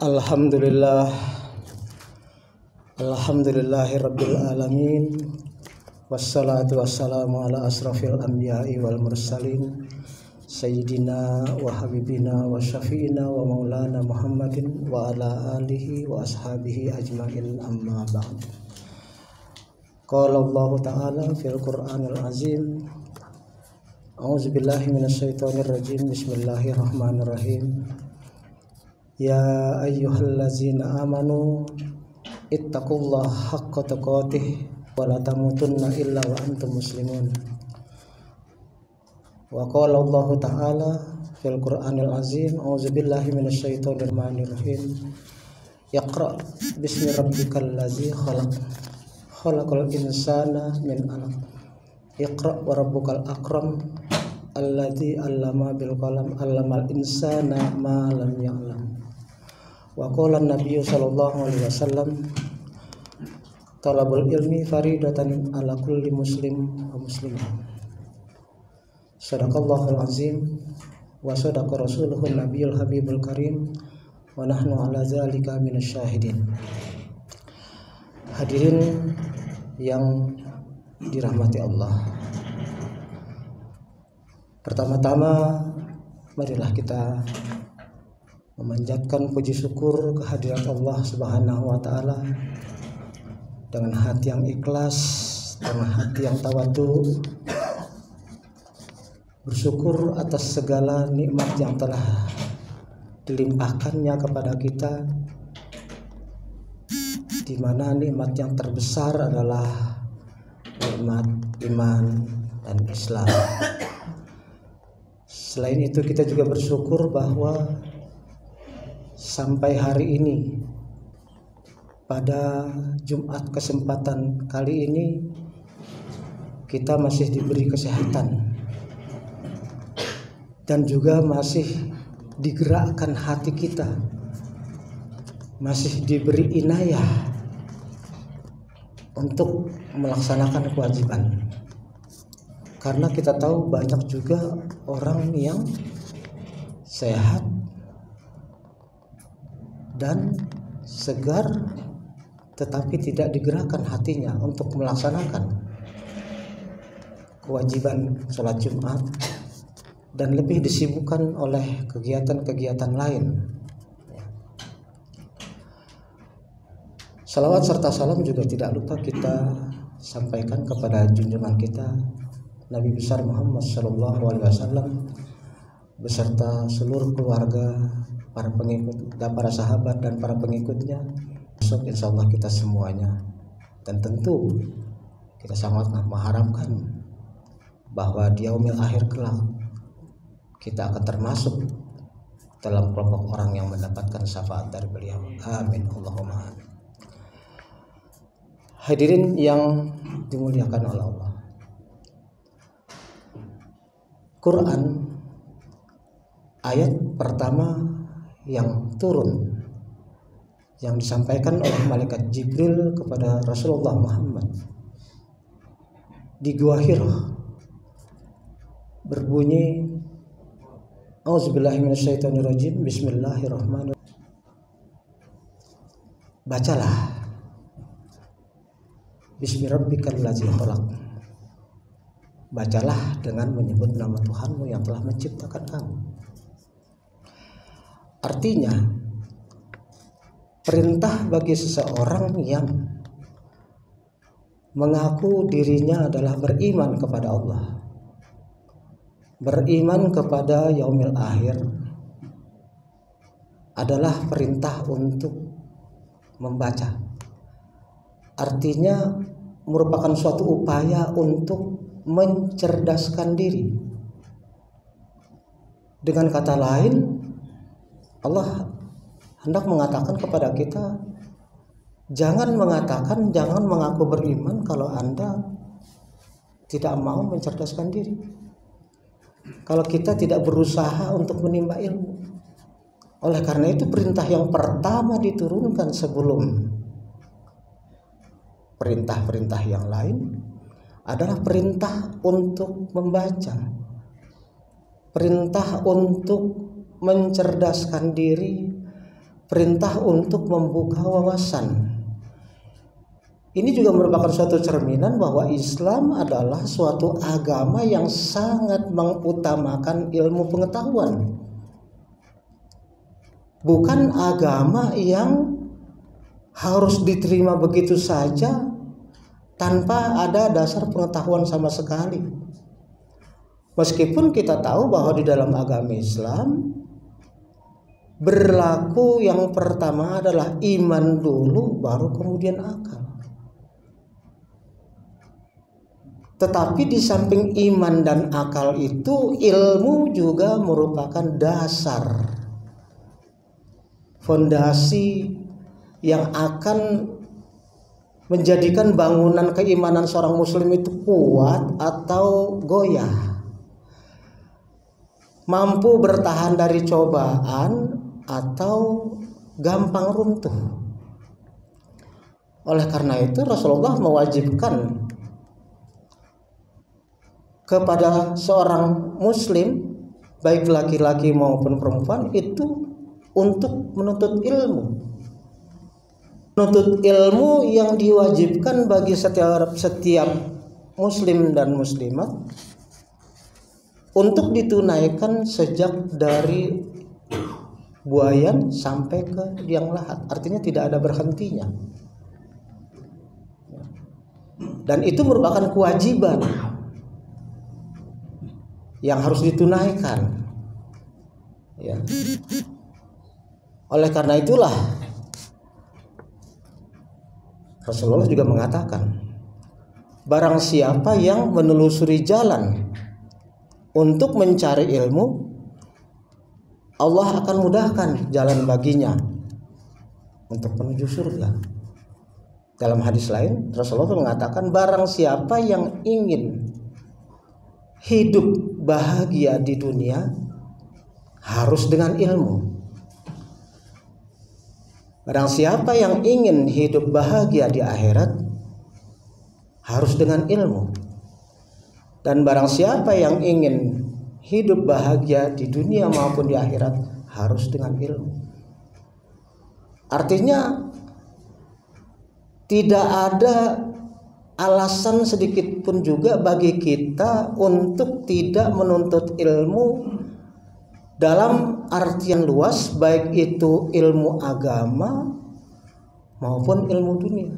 Alhamdulillah. Alhamdulillahi Rabbil Alamin. Wassalatu wassalamu ala asrafil anbiya'i wal mursalin. Sayyidina wa habibina wa syafi'ina wa maulana Muhammadin wa ala alihi wa ashabihi ajma'in amma ba'd. Qala Allah Ta'ala fil Qur'anil Azim. A'udzu billahi minasyaitonir rajim Bismillahirrahmanirrahim Amanu ittaqullaha haqqa tuqatih wa la tamutunna illa wa antum muslimun. Wa qala Allah Ta'ala fil Qur'anil Azim a'udzu billahi minasyaitonir rahim Yaqra bismi rabbikal ladzi khalaq khalaqal insana min 'alaq Iqra wa rabbukal akram alladzi 'allama bil qalam 'allamal insana ma lam ya'lam wa qala nabi sallallahu alaihi wasallam talabul ilmi faridatan ala kulli muslim wa muslimah sadaqallahul azim wa sadaqa rasuluhu nabiyul habibul karim wa nahnu ala zalika minasyahidin. Hadirin yang dirahmati Allah. Pertama-tama marilah kita memanjatkan puji syukur kehadirat Allah Subhanahu wa taala dengan hati yang ikhlas, dengan hati yang tawadu bersyukur atas segala nikmat yang telah dilimpahkannya kepada kita di mana nikmat yang terbesar adalah nikmat iman dan Islam. Selain itu kita juga bersyukur bahwa sampai hari ini pada Jumat kesempatan kali ini kita masih diberi kesehatan. Dan juga masih digerakkan hati kita. Masih diberi inayah untuk melaksanakan kewajiban. Karena kita tahu banyak juga orang yang sehat dan segar tetapi tidak digerakkan hatinya untuk melaksanakan kewajiban sholat Jumat dan lebih disibukkan oleh kegiatan-kegiatan lain. Salawat serta salam juga tidak lupa kita sampaikan kepada junjungan kita Nabi besar Muhammad Shallallahu Alaihi Wasallam beserta seluruh keluarga, para pengikut dan para sahabat dan para pengikutnya. Besok insya Allah kita semuanya dan tentu kita sangat mengharapkan bahwa di yaumil akhir kelak kita akan termasuk dalam kelompok orang yang mendapatkan syafaat dari beliau. Amin. Allahumma amin. Hadirin yang dimuliakan oleh Allah. Quran ayat pertama yang turun yang disampaikan oleh malaikat Jibril kepada Rasulullah Muhammad. Di Gua Hira berbunyi Auzubillahiminasyaitonirrajim Bismillahirrahmanirrahim. Bacalah. Bismillahirrahmanirrahim Bacalah dengan menyebut nama Tuhanmu yang telah menciptakan kamu Artinya, perintah bagi seseorang yang mengaku dirinya adalah beriman kepada Allah, beriman kepada yaumil akhir adalah perintah untuk membaca. Artinya merupakan suatu upaya untuk mencerdaskan diri. Dengan kata lain, Allah hendak mengatakan kepada kita jangan mengatakan jangan mengaku beriman kalau Anda tidak mau mencerdaskan diri. Kalau kita tidak berusaha untuk menimba ilmu. Oleh karena itu perintah yang pertama diturunkan sebelum perintah-perintah yang lain adalah perintah untuk membaca. Perintah untuk mencerdaskan diri, perintah untuk membuka wawasan. Ini juga merupakan suatu cerminan bahwa Islam adalah suatu agama yang sangat mengutamakan ilmu pengetahuan. Bukan agama yang harus diterima begitu saja tanpa ada dasar pengetahuan sama sekali. Meskipun kita tahu bahwa di dalam agama Islam berlaku yang pertama adalah iman dulu baru kemudian akal. Tetapi di samping iman dan akal itu ilmu juga merupakan dasar fondasi yang akan menjadikan bangunan keimanan seorang muslim itu kuat atau goyah. Mampu bertahan dari cobaan atau gampang runtuh. Oleh karena itu Rasulullah mewajibkan kepada seorang muslim baik laki-laki maupun perempuan itu untuk menuntut ilmu menuntut ilmu yang diwajibkan bagi setiap setiap muslim dan muslimat untuk ditunaikan sejak dari buayan sampai ke liang lahat artinya tidak ada berhentinya dan itu merupakan kewajiban yang harus ditunaikan. Ya. Oleh karena itulah Rasulullah juga mengatakan barang siapa yang menelusuri jalan untuk mencari ilmu Allah akan mudahkan jalan baginya untuk menuju surga. Dalam hadis lain Rasulullah mengatakan barang siapa yang ingin hidup bahagia di dunia harus dengan ilmu. Barang siapa yang ingin hidup bahagia di akhirat harus dengan ilmu. Dan barang siapa yang ingin hidup bahagia di dunia maupun di akhirat harus dengan ilmu. Artinya tidak ada alasan sedikit pun juga bagi kita untuk tidak menuntut ilmu dalam artian luas baik itu ilmu agama maupun ilmu dunia.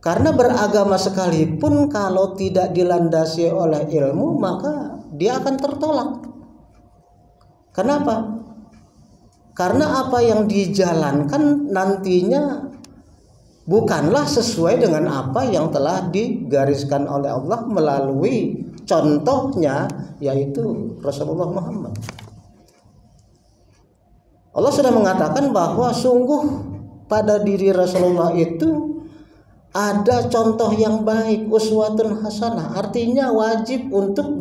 Karena beragama sekalipun kalau tidak dilandasi oleh ilmu maka dia akan tertolak. Kenapa? Karena apa yang dijalankan nantinya bukanlah sesuai dengan apa yang telah digariskan oleh Allah melalui contohnya yaitu Rasulullah Muhammad. Allah sudah mengatakan bahwa sungguh pada diri Rasulullah itu ada contoh yang baik, uswatun hasanah. Artinya wajib untuk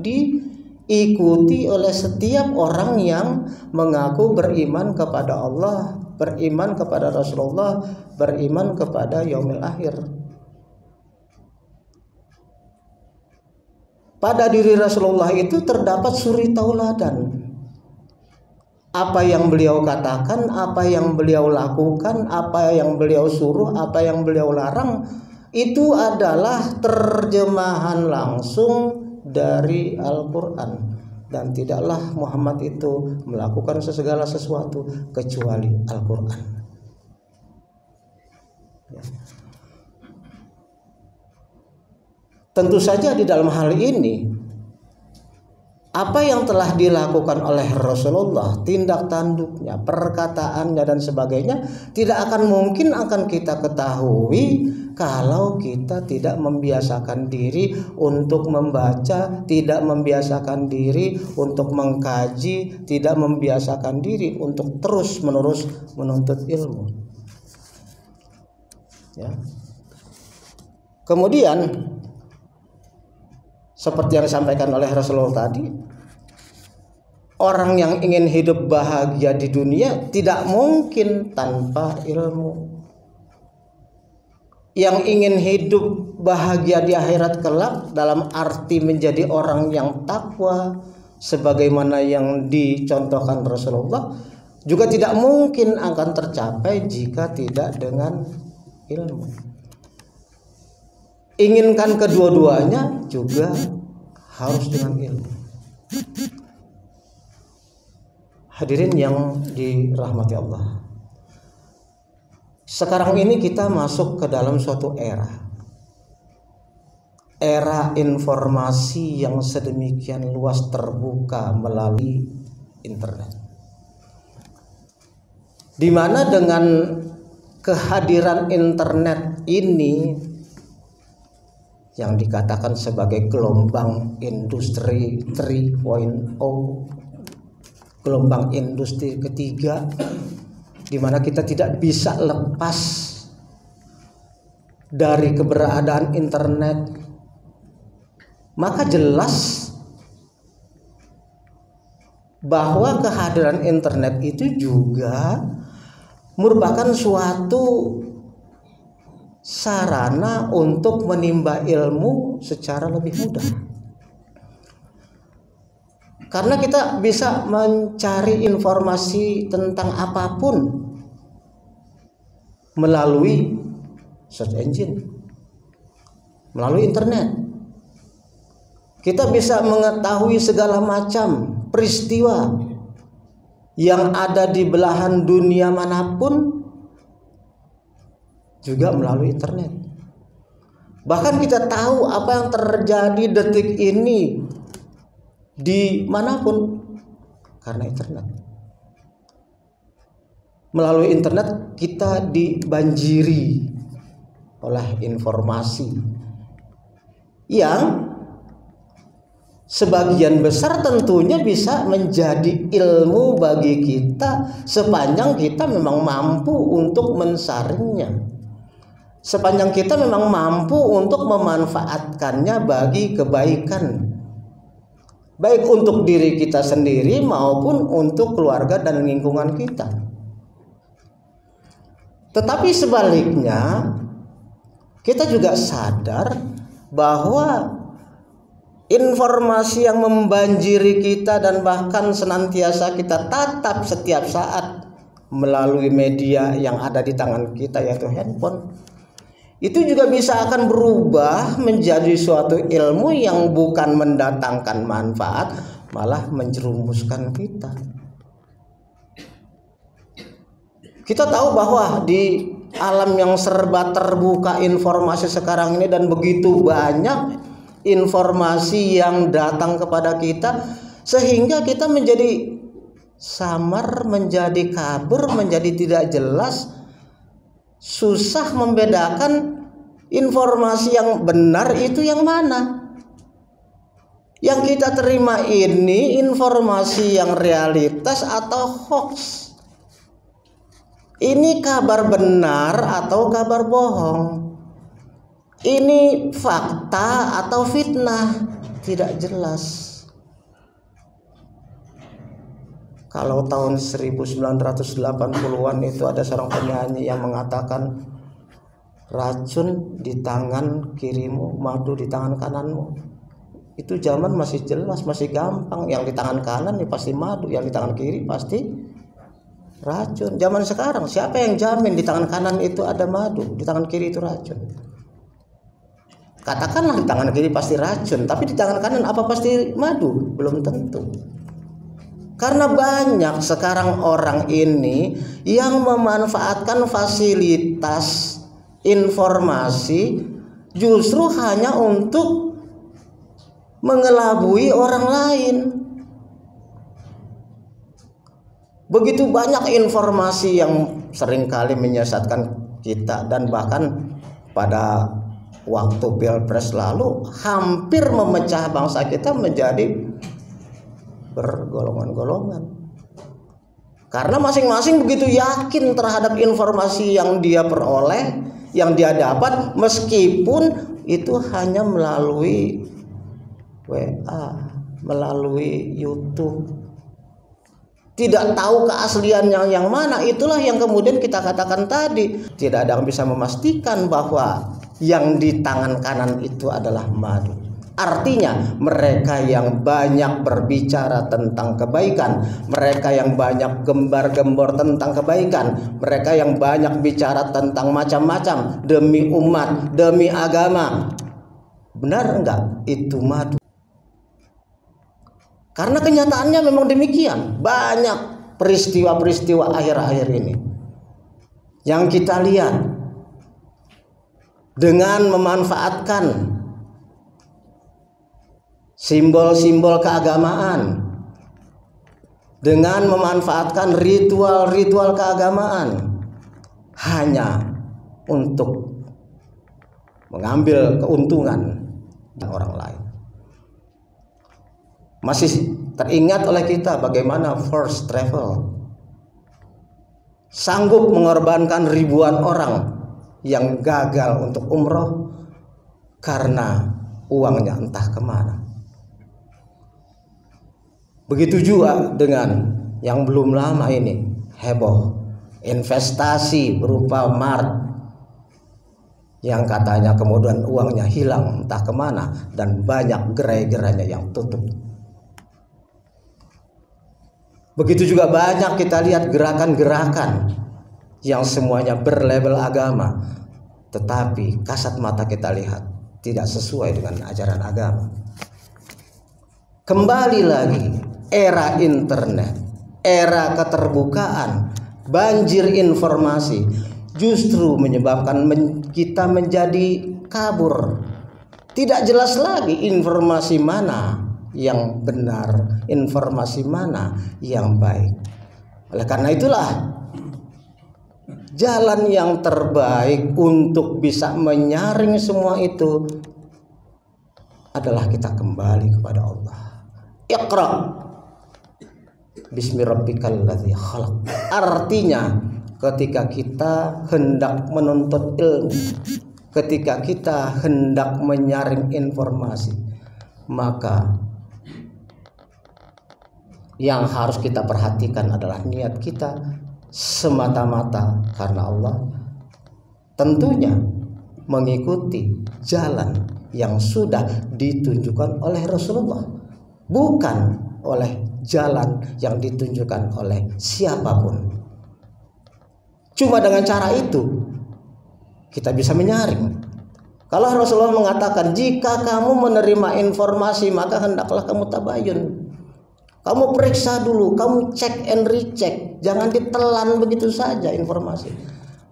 diikuti oleh setiap orang yang mengaku beriman kepada Allah beriman kepada Rasulullah, beriman kepada yaumil akhir. Pada diri Rasulullah itu terdapat suri tauladan. Apa yang beliau katakan, apa yang beliau lakukan, apa yang beliau suruh, apa yang beliau larang, itu adalah terjemahan langsung dari Al-Quran dan tidaklah Muhammad itu melakukan segala sesuatu kecuali Al-Quran. Ya. Tentu saja di dalam hal ini apa yang telah dilakukan oleh Rasulullah, tindak tanduknya, perkataannya dan sebagainya tidak akan mungkin akan kita ketahui kalau kita tidak membiasakan diri untuk membaca, tidak membiasakan diri untuk mengkaji, tidak membiasakan diri untuk terus-menerus menuntut ilmu. Ya. Kemudian seperti yang disampaikan oleh Rasulullah tadi, orang yang ingin hidup bahagia di dunia tidak mungkin tanpa ilmu yang ingin hidup bahagia di akhirat kelak dalam arti menjadi orang yang takwa sebagaimana yang dicontohkan Rasulullah juga tidak mungkin akan tercapai jika tidak dengan ilmu. Inginkan kedua-duanya juga harus dengan ilmu. Hadirin yang dirahmati Allah. Sekarang ini kita masuk ke dalam suatu era. Era informasi yang sedemikian luas terbuka melalui internet di mana dengan kehadiran internet ini yang dikatakan sebagai gelombang industri 3.0 gelombang industri ketiga di mana kita tidak bisa lepas dari keberadaan internet maka jelas bahwa kehadiran internet itu juga merupakan suatu sarana untuk menimba ilmu secara lebih mudah. Karena kita bisa mencari informasi tentang apa pun melalui search engine, melalui internet. Kita bisa mengetahui segala macam peristiwa yang ada di belahan dunia mana pun juga melalui internet. Bahkan kita tahu apa yang terjadi detik ini di mana pun. Karena internet. Melalui internet kita dibanjiri oleh informasi yang sebagian besar tentunya bisa menjadi ilmu bagi kita sepanjang kita memang mampu untuk mensaringnya. Sepanjang kita memang mampu untuk memanfaatkannya bagi kebaikan baik untuk diri kita sendiri maupun untuk keluarga dan lingkungan kita. Tetapi sebaliknya kita juga sadar bahwa informasi yang membanjiri kita dan bahkan senantiasa kita tatap setiap saat melalui media yang ada di tangan kita yaitu handphone itu juga bisa akan berubah menjadi suatu ilmu yang bukan mendatangkan manfaat malah menjerumuskan kita. Kita tahu bahwa di alam yang serba terbuka informasi sekarang ini dan begitu banyak informasi yang datang kepada kita sehingga kita menjadi samar, menjadi kabur, menjadi tidak jelas, susah membedakan informasi yang benar itu yang mana. Yang kita terima ini informasi yang realitas atau hoax. Ini kabar benar atau kabar bohong ini fakta atau fitnah tidak jelas kalau tahun 1980-an itu ada seorang penyanyi yang mengatakan racun di tangan kirimu madu di tangan kananmu. Itu zaman masih jelas masih gampang. Yang di tangan kanan ini pasti madu yang di tangan kiri pasti racun. Zaman sekarang siapa yang jamin di tangan kanan itu ada madu di tangan kiri itu racun? Katakanlah di tangan kiri pasti racun tapi di tangan kanan apa pasti madu? Belum tentu karena banyak sekarang orang ini yang memanfaatkan fasilitas informasi justru hanya untuk mengelabui orang lain. Begitu banyak informasi yang sering kali menyesatkan kita dan bahkan pada waktu pilpres lalu hampir memecah bangsa kita menjadi bergolongan-golongan. Karena masing-masing begitu yakin terhadap informasi yang dia peroleh yang dia dapat meskipun itu hanya melalui WA melalui YouTube. Tidak tahu keasliannya yang mana itulah yang kemudian kita katakan tadi. Tidak ada yang bisa memastikan bahwa yang di tangan kanan itu adalah madu Artinya mereka yang banyak berbicara tentang kebaikan, mereka yang banyak gembar-gembor tentang kebaikan, mereka yang banyak bicara tentang macam-macam demi umat, demi agama. Benar enggak? Itu madu. Karena kenyataannya memang demikian. Banyak peristiwa-peristiwa akhir-akhir ini yang kita lihat dengan memanfaatkan simbol-simbol keagamaan dengan memanfaatkan ritual-ritual keagamaan hanya untuk mengambil keuntungan dari orang lain. Masih teringat oleh kita bagaimana first travel sanggup mengorbankan ribuan orang yang gagal untuk umroh karena uangnya entah ke mana. Begitu juga dengan yang belum lama ini heboh investasi berupa Mart yang katanya kemudian uangnya hilang entah ke mana dan banyak gerai-gerainya yang tutup. Begitu juga banyak kita lihat gerakan-gerakan yang semuanya berlabel agama, tetapi kasat mata kita lihat tidak sesuai dengan ajaran agama. Kembali lagi era internet, era keterbukaan, banjir informasi justru menyebabkan kita menjadi kabur. Tidak jelas lagi informasi mana yang benar, informasi mana yang baik. Oleh karena itulah jalan yang terbaik untuk bisa menyaring semua itu adalah kita kembali kepada Allah. Iqra Bismi khalaq. Artinya ketika kita hendak menuntut ilmu, ketika kita hendak menyaring informasi, maka yang harus kita perhatikan adalah niat kita semata-mata karena Allah. Tentunya mengikuti jalan yang sudah ditunjukkan oleh Rasulullah, bukan oleh jalan yang ditunjukkan oleh siapa pun. Cuma dengan cara itu kita bisa menyaring. Kalau Rasulullah mengatakan jika kamu menerima informasi maka hendaklah kamu tabayun. Kamu periksa dulu, kamu cek and recheck, jangan ditelan begitu saja informasi.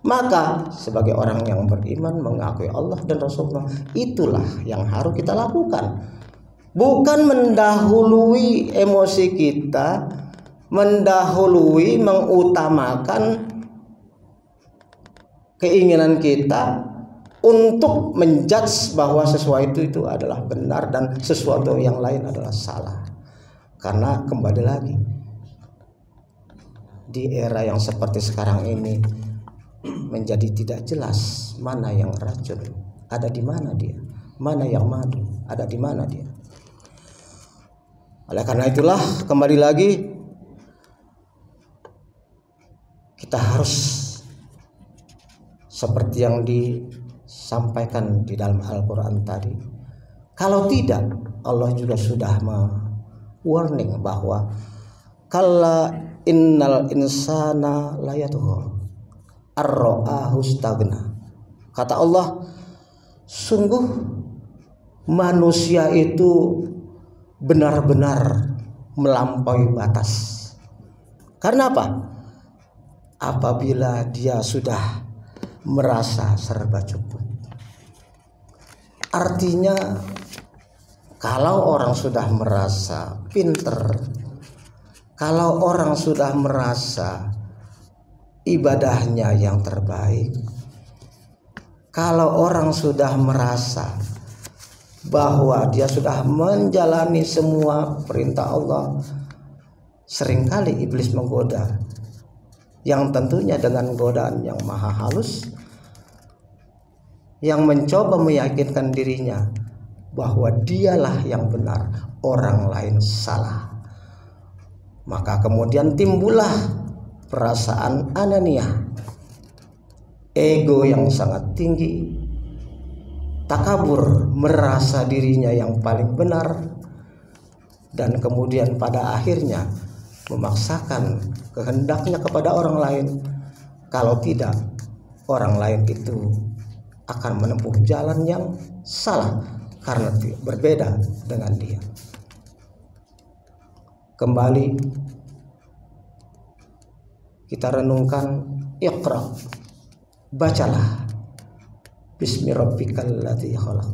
Maka sebagai orang yang beriman mengakui Allah dan Rasulullah itulah yang harus kita lakukan bukan mendahului emosi kita, mendahului mengutamakan keinginan kita untuk menjudge bahwa sesuatu itu adalah benar dan sesuatu yang lain adalah salah. Karena kembali lagi di era yang seperti sekarang ini menjadi tidak jelas mana yang racun, ada di mana dia, mana yang madu, ada di mana dia. Oleh karena itulah kembali lagi kita harus seperti yang disampaikan di dalam Al-Qur'an tadi. Kalau tidak, Allah juga sudah warning bahwa kalla innal insana layatuhu arra'ahu stagna. Kata Allah, sungguh manusia itu benar-benar melampaui batas. Karena apa? Apabila dia sudah merasa serba cukup. Artinya kalau orang sudah merasa pinter, kalau orang sudah merasa ibadahnya yang terbaik, kalau orang sudah merasa bahwa dia sudah menjalani semua perintah Allah. Seringkali iblis menggoda. Yang tentunya dengan godaan yang maha halus. Yang mencoba meyakinkan dirinya bahwa dialah yang benar orang lain salah. Maka kemudian timbullah perasaan anania ego yang sangat tinggi takabur merasa dirinya yang paling benar dan kemudian pada akhirnya memaksakan kehendaknya kepada orang lain. Kalau tidak orang lain itu akan menempuh jalan yang salah karena berbeda dengan dia. Kembali kita renungkan iqra bacalah bismi rabbikal khalaq.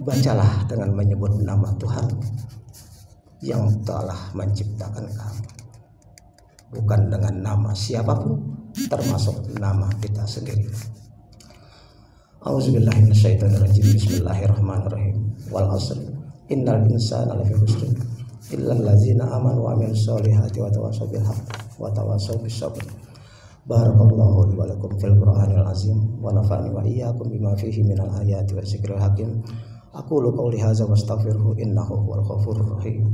Bacalah dengan menyebut nama Tuhan yang telah menciptakan kamu. Bukan dengan nama siapa pun termasuk nama kita sendiri. Auzubillahiminasyaitonirrajim Bismillahirrahmanirrahim. Wal asr. Innal insana lafi khusr Illa allazina amanu wa amilus solihati wa tawasaw bil haqq wa tawasaw bis sabr Barakallahu li wa lakum fil Qur'anil azim wa nafa'ni wa iyyakum bima fihi minal ayati wa zikril hakim. Aku lu qawli hadza wa astaghfiruhu innahu huwal ghafurur rahim